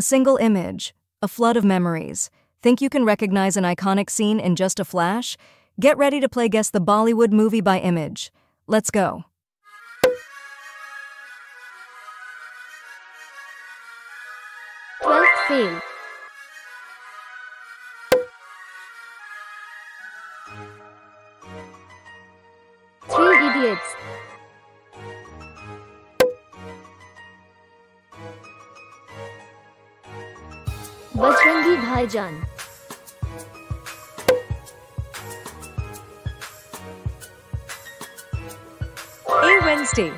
A single image, a flood of memories. Think you can recognize an iconic scene in just a flash? Get ready to play Guess the Bollywood Movie by Image. Let's go. Twelfth fail. Bajrangi भाईजान A Wednesday.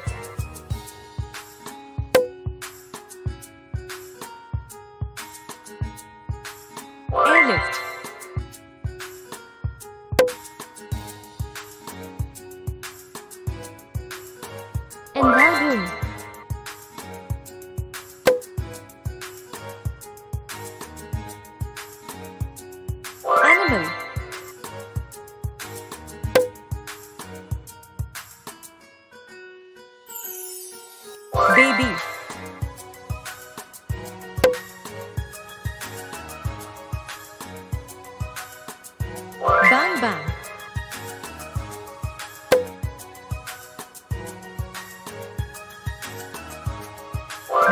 Airlift. Andhadhun Bang bang.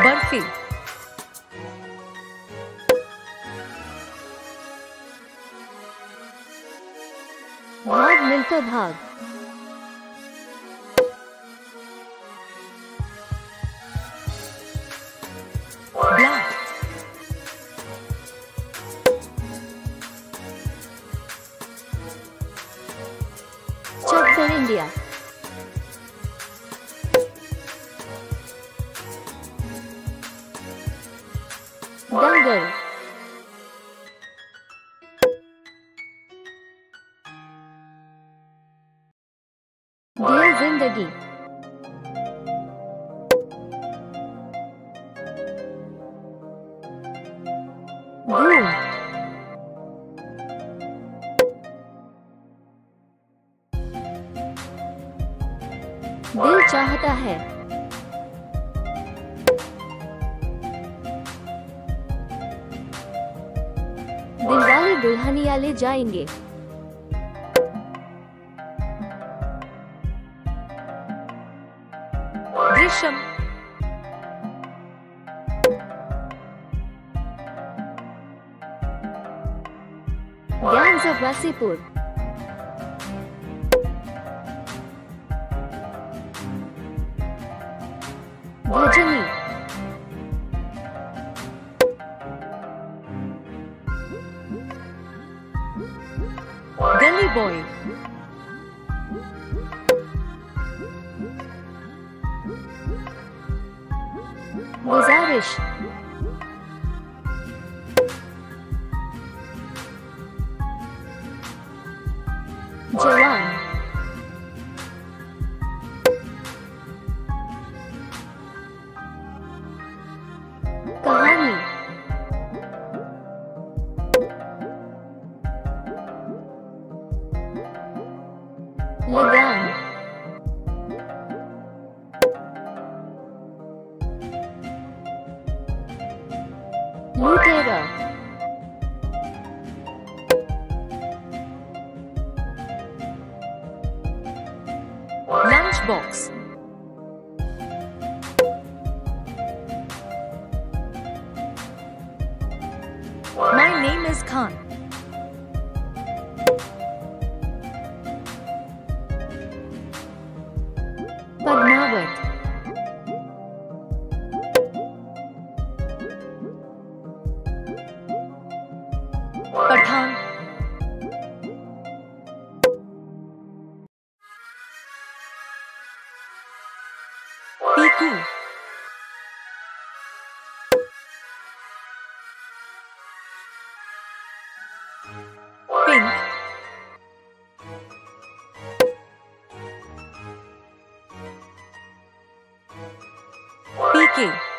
Barfi. भाग मिलकर भाग दंगल। ज़िंदगी। दिल चाहता है। दुल्हनिया ले जाएँगे। gangs of वासीपुर भजनी। Gully Boy. Guzarish. Jawan. New data. Lunchbox My name is Khan. But now Padmavat 定。Okay.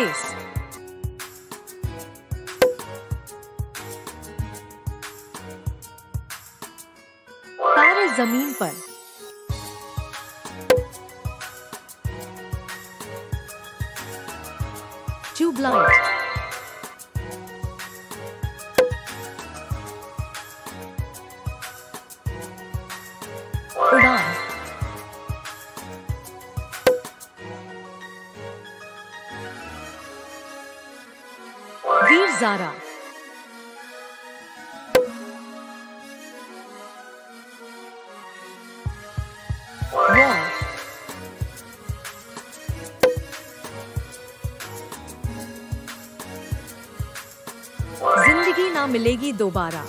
स्वदेश तारे जमीन पर ट्यूबलाइट जारा वॉर ज़िंदगी ना मिलेगी दोबारा।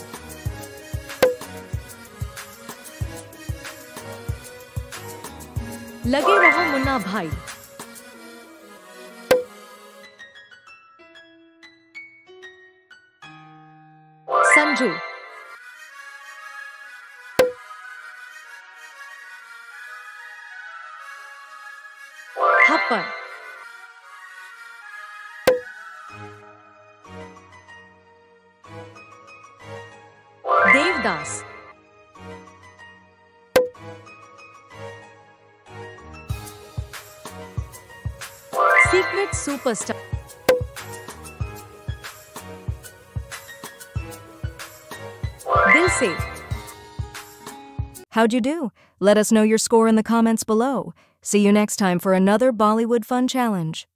लगे रहो मुन्ना भाई। do. Hopper. Devdas. Secret Superstar. दिल से How'd you do? Let us know your score in the comments below. See you next time for another Bollywood Fun Challenge.